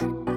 you